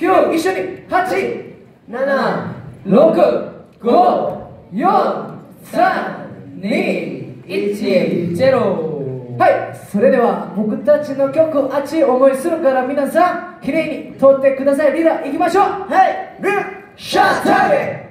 9一緒に876543210はいそれでは僕たちの曲熱い思いするから皆さん綺麗に通ってください。リーダー行きましょう。はいルーシャータイ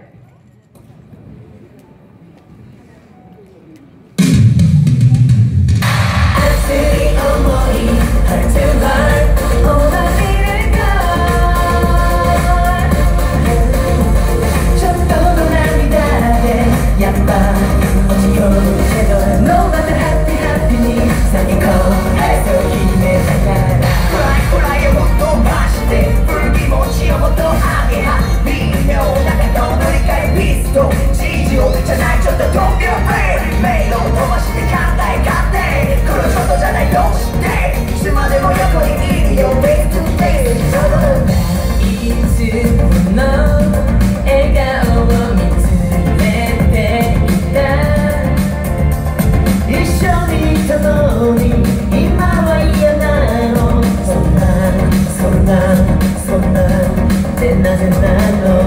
nothing but love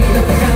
Thank you.